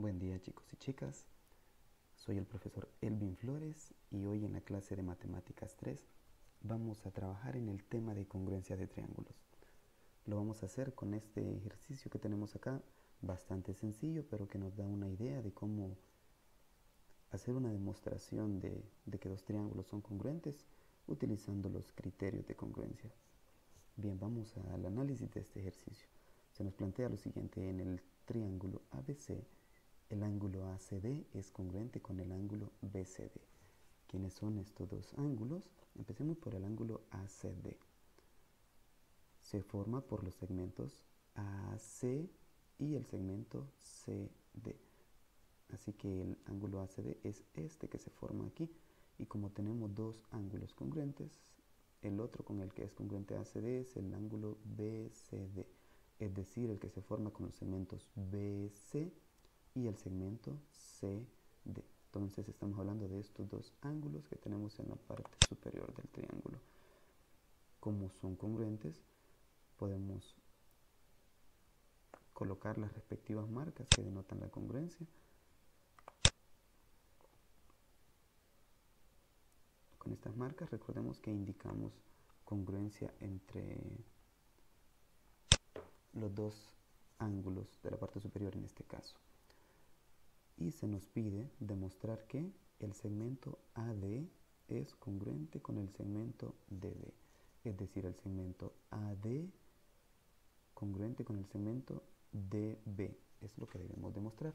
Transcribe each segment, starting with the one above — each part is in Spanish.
Buen día chicos y chicas, soy el profesor Elvin Flores y hoy en la clase de Matemáticas 3 vamos a trabajar en el tema de congruencia de triángulos. Lo vamos a hacer con este ejercicio que tenemos acá, bastante sencillo pero que nos da una idea de cómo hacer una demostración de, de que dos triángulos son congruentes utilizando los criterios de congruencia. Bien, vamos al análisis de este ejercicio. Se nos plantea lo siguiente, en el triángulo ABC el ángulo ACD es congruente con el ángulo BCD. ¿Quiénes son estos dos ángulos? Empecemos por el ángulo ACD. Se forma por los segmentos AC y el segmento CD. Así que el ángulo ACD es este que se forma aquí. Y como tenemos dos ángulos congruentes, el otro con el que es congruente ACD es el ángulo BCD. Es decir, el que se forma con los segmentos BC y el segmento CD. Entonces estamos hablando de estos dos ángulos que tenemos en la parte superior del triángulo. Como son congruentes, podemos colocar las respectivas marcas que denotan la congruencia. Con estas marcas recordemos que indicamos congruencia entre los dos ángulos de la parte superior en este caso y se nos pide demostrar que el segmento AD es congruente con el segmento DD, es decir, el segmento AD congruente con el segmento DB, es lo que debemos demostrar.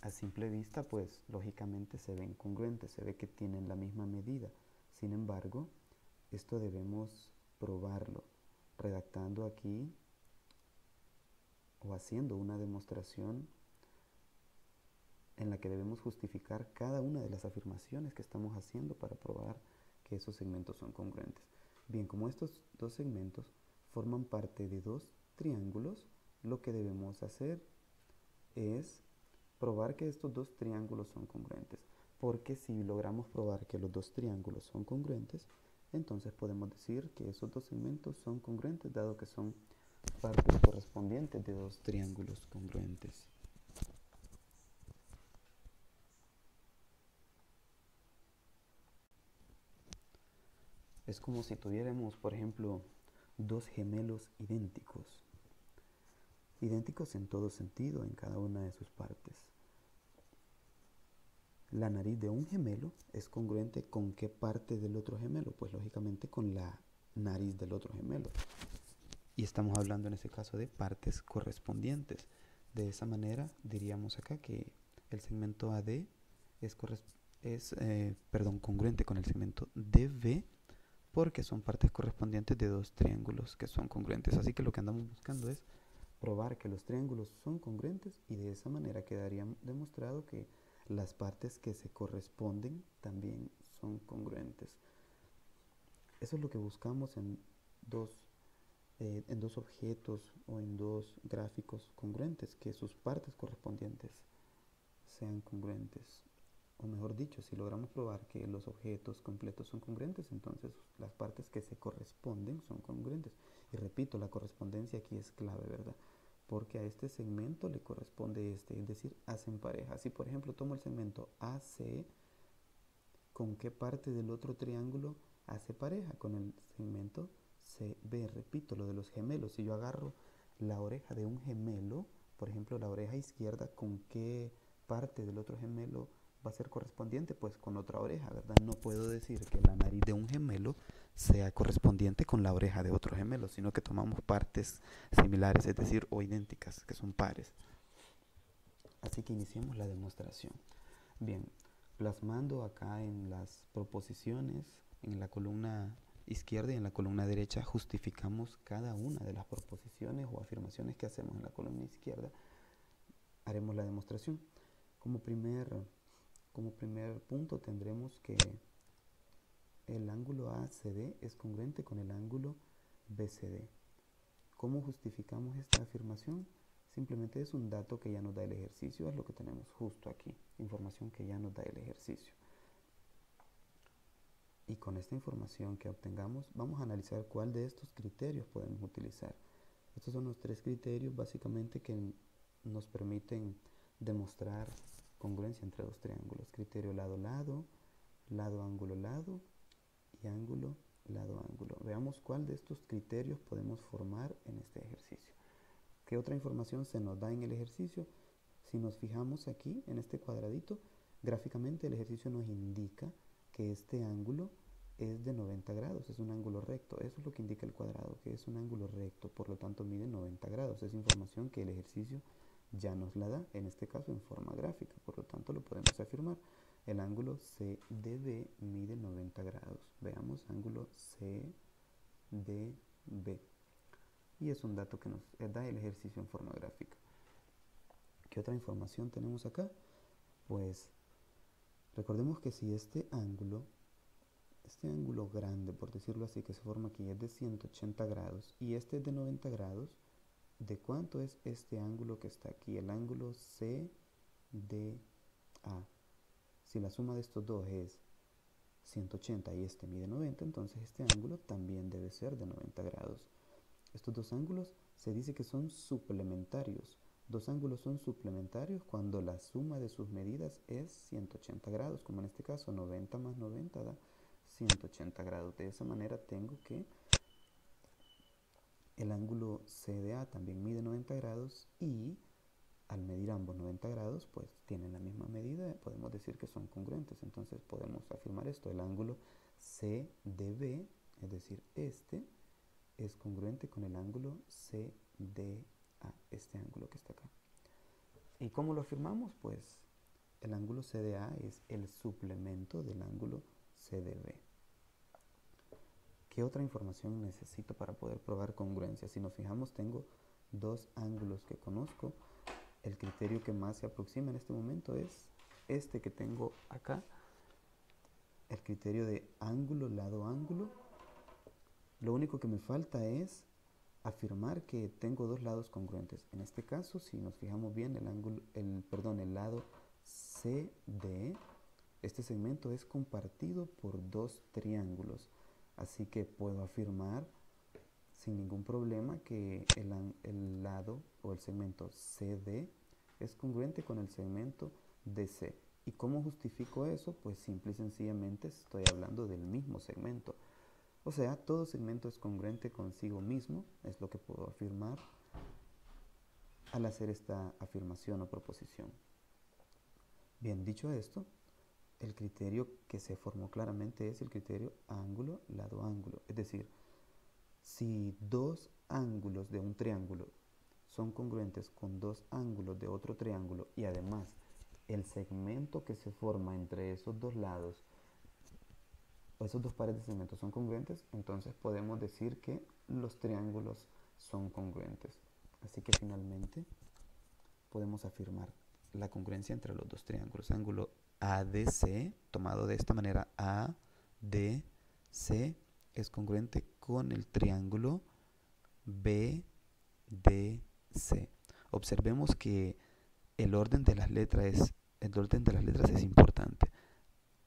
A simple vista, pues lógicamente se ven congruentes, se ve que tienen la misma medida. Sin embargo, esto debemos probarlo redactando aquí o haciendo una demostración en la que debemos justificar cada una de las afirmaciones que estamos haciendo para probar que esos segmentos son congruentes. Bien, como estos dos segmentos forman parte de dos triángulos, lo que debemos hacer es probar que estos dos triángulos son congruentes. Porque si logramos probar que los dos triángulos son congruentes, entonces podemos decir que esos dos segmentos son congruentes, dado que son partes correspondientes de dos triángulos congruentes. Es como si tuviéramos, por ejemplo, dos gemelos idénticos. Idénticos en todo sentido, en cada una de sus partes. La nariz de un gemelo es congruente con qué parte del otro gemelo? Pues lógicamente con la nariz del otro gemelo. Y estamos hablando en este caso de partes correspondientes. De esa manera diríamos acá que el segmento AD es, es eh, congruente con el segmento DB porque son partes correspondientes de dos triángulos que son congruentes. Así que lo que andamos buscando es probar que los triángulos son congruentes y de esa manera quedaría demostrado que las partes que se corresponden también son congruentes. Eso es lo que buscamos en dos, eh, en dos objetos o en dos gráficos congruentes, que sus partes correspondientes sean congruentes o mejor dicho, si logramos probar que los objetos completos son congruentes, entonces las partes que se corresponden son congruentes. Y repito, la correspondencia aquí es clave, ¿verdad? Porque a este segmento le corresponde este, es decir, hacen pareja. Si por ejemplo tomo el segmento AC, ¿con qué parte del otro triángulo hace pareja? Con el segmento CB. Repito, lo de los gemelos. Si yo agarro la oreja de un gemelo, por ejemplo la oreja izquierda, ¿con qué parte del otro gemelo va a ser correspondiente pues con otra oreja, ¿verdad? No puedo decir que la nariz de un gemelo sea correspondiente con la oreja de otro gemelo, sino que tomamos partes similares, es decir, o idénticas, que son pares. Así que iniciemos la demostración. Bien, plasmando acá en las proposiciones, en la columna izquierda y en la columna derecha, justificamos cada una de las proposiciones o afirmaciones que hacemos en la columna izquierda. Haremos la demostración. Como primer como primer punto tendremos que el ángulo ACD es congruente con el ángulo BCD. ¿Cómo justificamos esta afirmación? Simplemente es un dato que ya nos da el ejercicio, es lo que tenemos justo aquí, información que ya nos da el ejercicio. Y con esta información que obtengamos, vamos a analizar cuál de estos criterios podemos utilizar. Estos son los tres criterios básicamente que nos permiten demostrar congruencia entre dos triángulos. Criterio lado-lado, lado-ángulo-lado y ángulo lado-ángulo. Veamos cuál de estos criterios podemos formar en este ejercicio. ¿Qué otra información se nos da en el ejercicio? Si nos fijamos aquí en este cuadradito, gráficamente el ejercicio nos indica que este ángulo es de 90 grados, es un ángulo recto. Eso es lo que indica el cuadrado, que es un ángulo recto, por lo tanto mide 90 grados. Es información que el ejercicio ya nos la da, en este caso en forma gráfica, por lo tanto lo podemos afirmar. El ángulo CDB mide 90 grados. Veamos ángulo CDB. Y es un dato que nos da el ejercicio en forma gráfica. ¿Qué otra información tenemos acá? Pues recordemos que si este ángulo, este ángulo grande, por decirlo así, que se forma aquí, es de 180 grados y este es de 90 grados, ¿de cuánto es este ángulo que está aquí? El ángulo CDA. Si la suma de estos dos es 180 y este mide 90, entonces este ángulo también debe ser de 90 grados. Estos dos ángulos se dice que son suplementarios. Dos ángulos son suplementarios cuando la suma de sus medidas es 180 grados, como en este caso 90 más 90 da 180 grados. De esa manera tengo que el ángulo CDA también mide 90 grados y al medir ambos 90 grados, pues tienen la misma medida, podemos decir que son congruentes. Entonces podemos afirmar esto, el ángulo CDB, es decir, este es congruente con el ángulo CDA, este ángulo que está acá. ¿Y cómo lo afirmamos? Pues el ángulo CDA es el suplemento del ángulo CDB. ¿Qué otra información necesito para poder probar congruencia? Si nos fijamos, tengo dos ángulos que conozco el criterio que más se aproxima en este momento es este que tengo acá, el criterio de ángulo, lado, ángulo. Lo único que me falta es afirmar que tengo dos lados congruentes. En este caso, si nos fijamos bien, el ángulo, el, perdón, el lado CD, este segmento es compartido por dos triángulos. Así que puedo afirmar sin ningún problema que el, lado o el segmento CD es congruente con el segmento DC. ¿Y cómo justifico eso? Pues simple y sencillamente estoy hablando del mismo segmento. O sea, todo segmento es congruente consigo mismo, es lo que puedo afirmar al hacer esta afirmación o proposición. Bien, dicho esto, el criterio que se formó claramente es el criterio ángulo, lado, ángulo. Es decir, si dos ángulos de un triángulo son congruentes con dos ángulos de otro triángulo y además el segmento que se forma entre esos dos lados esos dos pares de segmentos son congruentes, entonces podemos decir que los triángulos son congruentes. Así que finalmente podemos afirmar la congruencia entre los dos triángulos. Ángulo ADC, tomado de esta manera, ADC es congruente con el triángulo BDC. Observemos que el orden de las letras es, el orden de las letras es importante.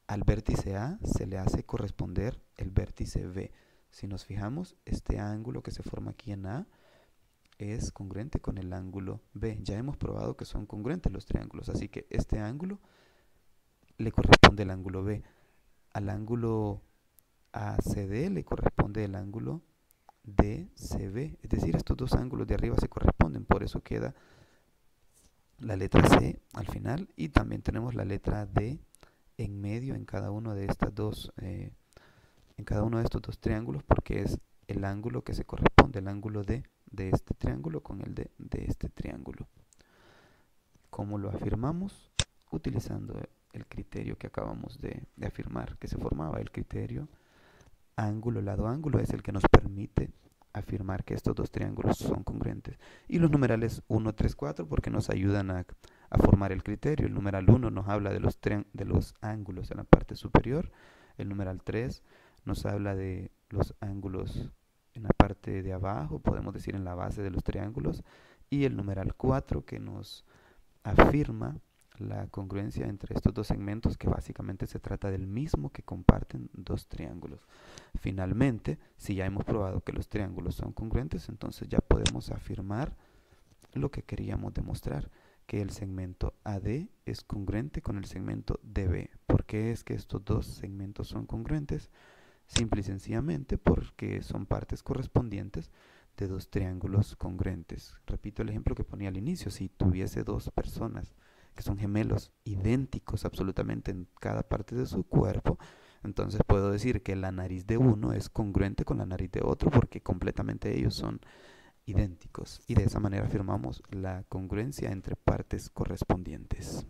Al vértice A se le hace corresponder el vértice B. Si nos fijamos, este ángulo que se forma aquí en A es congruente con el ángulo B. Ya hemos probado que son congruentes los triángulos, así que este ángulo le corresponde el ángulo B. Al ángulo ACD le corresponde el ángulo DCB. Es decir, estos dos ángulos de arriba se corresponden, por eso queda la letra C al final y también tenemos la letra D en medio en cada uno de estas dos eh, en cada uno de estos dos triángulos porque es el ángulo que se corresponde el ángulo D de este triángulo con el D de este triángulo ¿Cómo lo afirmamos? utilizando el criterio que acabamos de, afirmar que se formaba el criterio ángulo, lado, ángulo es el que nos permite afirmar que estos dos triángulos son congruentes. Y los numerales 1, 3, 4 porque nos ayudan a, formar el criterio. El numeral 1 nos habla de los, de los ángulos en la parte superior. El numeral 3 nos habla de los ángulos en la parte de abajo, podemos decir en la base de los triángulos. Y el numeral 4 que nos afirma la congruencia entre estos dos segmentos que básicamente se trata del mismo que comparten dos triángulos. Finalmente, si ya hemos probado que los triángulos son congruentes, entonces ya podemos afirmar lo que queríamos demostrar, que el segmento AD es congruente con el segmento DB. ¿Por qué es que estos dos segmentos son congruentes? Simple y sencillamente porque son partes correspondientes de dos triángulos congruentes. Repito el ejemplo que ponía al inicio. Si tuviese dos personas que son gemelos idénticos absolutamente en cada parte de su cuerpo, entonces puedo decir que la nariz de uno es congruente con la nariz de otro porque completamente ellos son idénticos. Y de esa manera afirmamos la congruencia entre partes correspondientes.